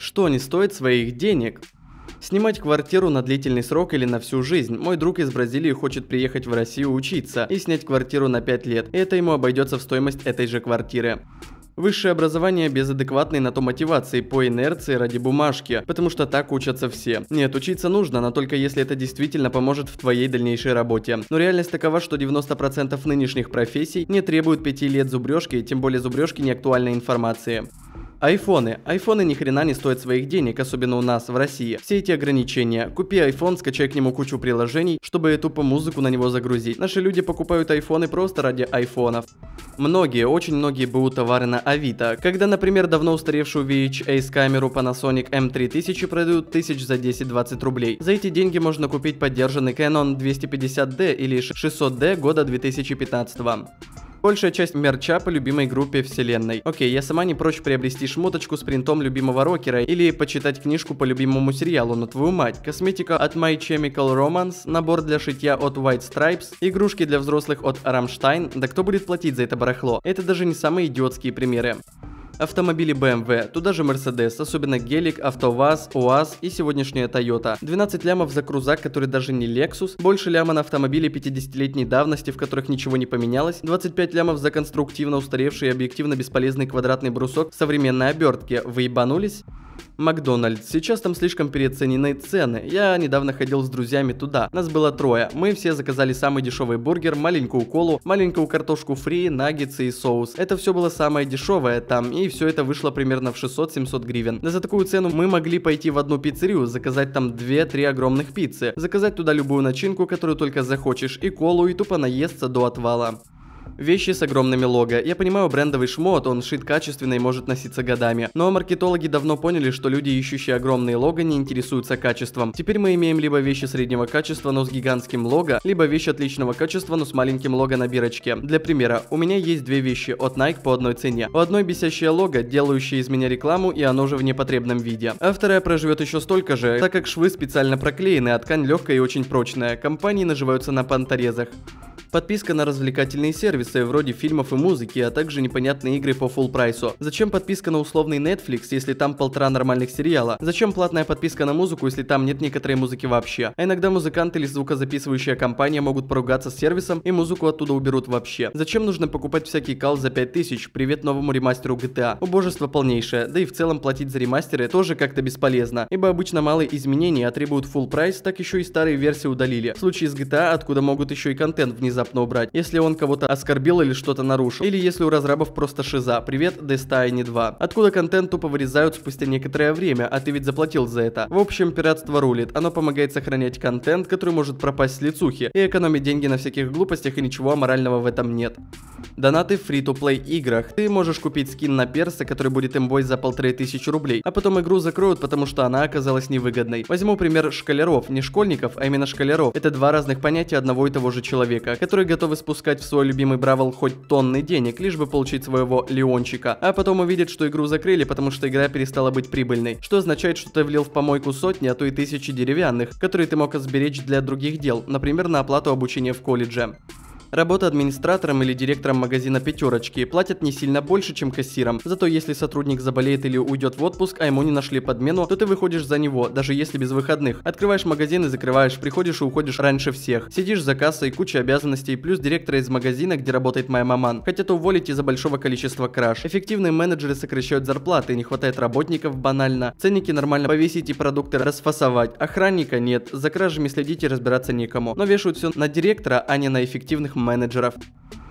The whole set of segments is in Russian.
Что не стоит своих денег? Снимать квартиру на длительный срок или на всю жизнь. Мой друг из Бразилии хочет приехать в Россию учиться и снять квартиру на 5 лет. Это ему обойдется в стоимость этой же квартиры. Высшее образование без адекватной на то мотивации по инерции ради бумажки, потому что так учатся все. Нет, учиться нужно, но только если это действительно поможет в твоей дальнейшей работе. Но реальность такова, что 90% нынешних профессий не требуют 5 лет зубрежки, тем более зубрежки неактуальной информации. Айфоны. Айфоны ни хрена не стоят своих денег, особенно у нас, в России. Все эти ограничения. Купи айфон, скачай к нему кучу приложений, чтобы тупо музыку на него загрузить. Наши люди покупают айфоны просто ради айфонов. Многие, очень многие берут товары на Авито. Когда, например, давно устаревшую VHS камеру Panasonic M3000 продают тысяч за 10-20 рублей. За эти деньги можно купить поддержанный Canon 250D или 600D года 2015. Большая часть мерча по любимой группе вселенной. Окей, я сама не прочь приобрести шмоточку с принтом любимого рокера или почитать книжку по любимому сериалу, но твою мать. Косметика от My Chemical Romance, набор для шитья от White Stripes, игрушки для взрослых от Rammstein. Да кто будет платить за это барахло? Это даже не самые идиотские примеры автомобили BMW, туда же Mercedes, особенно Гелик, АвтоВАЗ, УАЗ и сегодняшняя Toyota. 12 лямов за крузак, который даже не Lexus, больше ляма на автомобиле 50-летней давности, в которых ничего не поменялось, 25 лямов за конструктивно устаревший и объективно бесполезный квадратный брусок в современной обертке. Вы ебанулись? Макдональдс. Сейчас там слишком переоценены цены. Я недавно ходил с друзьями туда. Нас было трое. Мы все заказали самый дешевый бургер, маленькую колу, маленькую картошку фри, наггетсы и соус. Это все было самое дешевое там, и все это вышло примерно в 600-700 гривен. Да за такую цену мы могли пойти в одну пиццерию, заказать там 2-3 огромных пиццы, заказать туда любую начинку, которую только захочешь, и колу, и тупо наесться до отвала. Вещи с огромными лого. Я понимаю, брендовый шмот, он шит качественно и может носиться годами. Но маркетологи давно поняли, что люди, ищущие огромные лого, не интересуются качеством. Теперь мы имеем либо вещи среднего качества, но с гигантским лого, либо вещи отличного качества, но с маленьким лого на бирочке. Для примера, у меня есть две вещи от Nike по одной цене. У одной бесящее лого, делающее из меня рекламу, и оно же в непотребном виде. А вторая проживет еще столько же, так как швы специально проклеены, а ткань легкая и очень прочная. Компании наживаются на панторезах. Подписка на развлекательные сервисы, вроде фильмов и музыки, а также непонятные игры по full прайсу. Зачем подписка на условный Netflix, если там полтора нормальных сериала? Зачем платная подписка на музыку, если там нет некоторой музыки вообще? А иногда музыкант или звукозаписывающая компания могут поругаться с сервисом и музыку оттуда уберут вообще. Зачем нужно покупать всякий кал за 5000? Привет новому ремастеру GTA. Убожество полнейшее, да и в целом платить за ремастеры тоже как-то бесполезно, ибо обычно малые изменения, а требуют full прайс, так еще и старые версии удалили. В случае с GTA, откуда могут еще и контент внезапно внезапно убрать, если он кого-то оскорбил или что-то нарушил, или если у разрабов просто шиза. Привет, Destiny 2. Откуда контент тупо вырезают спустя некоторое время, а ты ведь заплатил за это. В общем, пиратство рулит. Оно помогает сохранять контент, который может пропасть с лицухи, и экономить деньги на всяких глупостях, и ничего аморального в этом нет. Донаты в фри-то-плей играх. Ты можешь купить скин на перса, который будет имбой за полторы тысячи рублей, а потом игру закроют, потому что она оказалась невыгодной. Возьму пример шкалеров, не школьников, а именно шкалеров. Это два разных понятия одного и того же человека, которые готовы спускать в свой любимый Бравл хоть тонны денег, лишь бы получить своего Леончика, а потом увидят, что игру закрыли, потому что игра перестала быть прибыльной, что означает, что ты влил в помойку сотни, а то и тысячи деревянных, которые ты мог сберечь для других дел, например, на оплату обучения в колледже. Работа администратором или директором магазина пятерочки платят не сильно больше, чем кассиром. Зато если сотрудник заболеет или уйдет в отпуск, а ему не нашли подмену, то ты выходишь за него, даже если без выходных. Открываешь магазин и закрываешь, приходишь и уходишь раньше всех. Сидишь за кассой, куча обязанностей, плюс директора из магазина, где работает моя маман. Хотят уволить из-за большого количества краж. Эффективные менеджеры сокращают зарплаты, не хватает работников банально. Ценники нормально повесить и продукты расфасовать. Охранника нет, за кражами следить и разбираться некому. Но вешают все на директора, а не на эффективных менеджеров.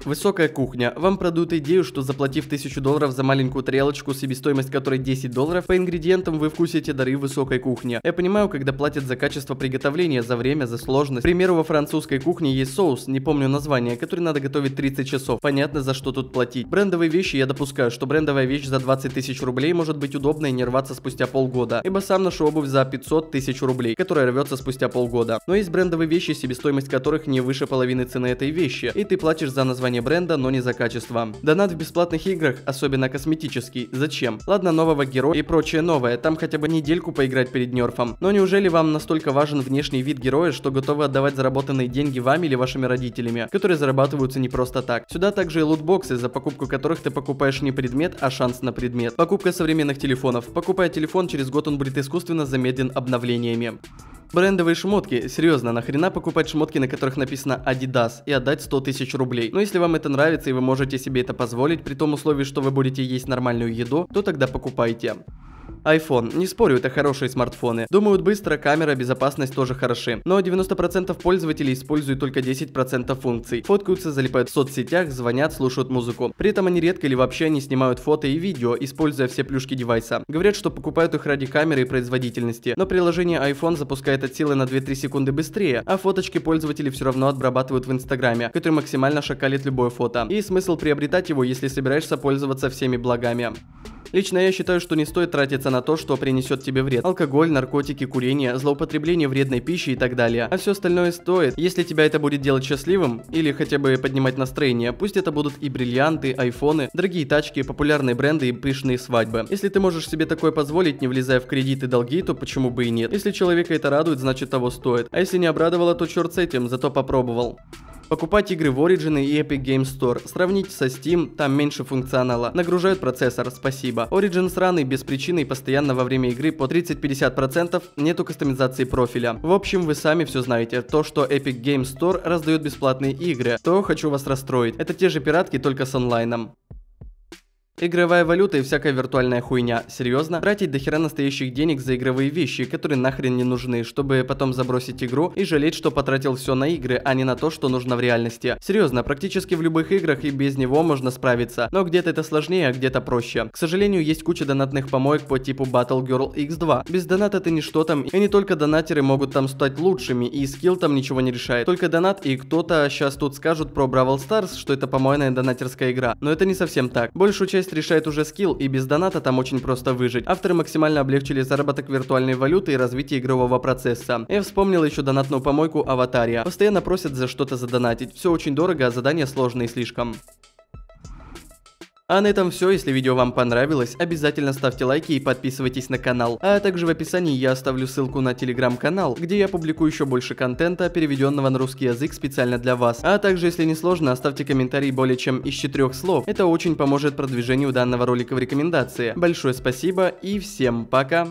Высокая кухня. Вам продают идею, что заплатив 1000 долларов за маленькую тарелочку, себестоимость которой 10 долларов, по ингредиентам вы вкусите дары высокой кухни. Я понимаю, когда платят за качество приготовления, за время, за сложность. К примеру, во французской кухне есть соус, не помню название, который надо готовить 30 часов. Понятно, за что тут платить. Брендовые вещи я допускаю, что брендовая вещь за 20 тысяч рублей может быть удобна и не рваться спустя полгода. Ибо сам ношу обувь за 500 тысяч рублей, которая рвется спустя полгода. Но есть брендовые вещи, себестоимость которых не выше половины цены этой вещи, и ты платишь за название название бренда, но не за качество. Донат в бесплатных играх, особенно косметический, зачем? Ладно, нового героя и прочее новое, там хотя бы недельку поиграть перед нерфом. Но неужели вам настолько важен внешний вид героя, что готовы отдавать заработанные деньги вами или вашими родителями, которые зарабатываются не просто так? Сюда также и лутбоксы, за покупку которых ты покупаешь не предмет, а шанс на предмет. Покупка современных телефонов. Покупая телефон, через год он будет искусственно замедлен обновлениями. Брендовые шмотки. Серьезно, нахрена покупать шмотки, на которых написано Adidas и отдать 100 тысяч рублей? Но если вам это нравится и вы можете себе это позволить, при том условии, что вы будете есть нормальную еду, то тогда покупайте iPhone. Не спорю, это хорошие смартфоны. Думают быстро, камера, безопасность тоже хороши. Но 90% пользователей используют только 10% функций. Фоткаются, залипают в соцсетях, звонят, слушают музыку. При этом они редко или вообще не снимают фото и видео, используя все плюшки девайса. Говорят, что покупают их ради камеры и производительности. Но приложение iPhone запускает от силы на 2-3 секунды быстрее, а фоточки пользователи все равно обрабатывают в Инстаграме, который максимально шакалит любое фото. И смысл приобретать его, если собираешься пользоваться всеми благами. Лично я считаю, что не стоит тратиться на то, что принесет тебе вред. Алкоголь, наркотики, курение, злоупотребление вредной пищи и так далее. А все остальное стоит. Если тебя это будет делать счастливым, или хотя бы поднимать настроение, пусть это будут и бриллианты, айфоны, дорогие тачки, популярные бренды и пышные свадьбы. Если ты можешь себе такое позволить, не влезая в кредиты и долги, то почему бы и нет. Если человека это радует, значит того стоит. А если не обрадовало, то черт с этим, зато попробовал. Покупать игры в Origin и Epic Game Store. Сравните со Steam, там меньше функционала. Нагружают процессор, спасибо. Origin сраный, без причины и постоянно во время игры по 30-50%, нету кастомизации профиля. В общем, вы сами все знаете. То, что Epic Game Store раздает бесплатные игры, то хочу вас расстроить. Это те же пиратки, только с онлайном. Игровая валюта и всякая виртуальная хуйня. Серьезно? Тратить дохера настоящих денег за игровые вещи, которые нахрен не нужны, чтобы потом забросить игру и жалеть, что потратил все на игры, а не на то, что нужно в реальности. Серьезно, практически в любых играх и без него можно справиться, но где-то это сложнее, а где-то проще. К сожалению, есть куча донатных помоек по типу Battle Girl X2. Без доната ты ничто там, и не только донатеры могут там стать лучшими, и скилл там ничего не решает. Только донат, и кто-то сейчас тут скажут про Brawl Stars, что это помойная донатерская игра. Но это не совсем так. Большую часть часть решает уже скилл, и без доната там очень просто выжить. Авторы максимально облегчили заработок виртуальной валюты и развитие игрового процесса. Я вспомнил еще донатную помойку Аватария. Постоянно просят за что-то задонатить. Все очень дорого, а задания сложные слишком. А на этом все, если видео вам понравилось, обязательно ставьте лайки и подписывайтесь на канал. А также в описании я оставлю ссылку на телеграм-канал, где я публикую еще больше контента, переведенного на русский язык специально для вас. А также, если не сложно, оставьте комментарий более чем из четырех слов. Это очень поможет продвижению данного ролика в рекомендации. Большое спасибо и всем пока!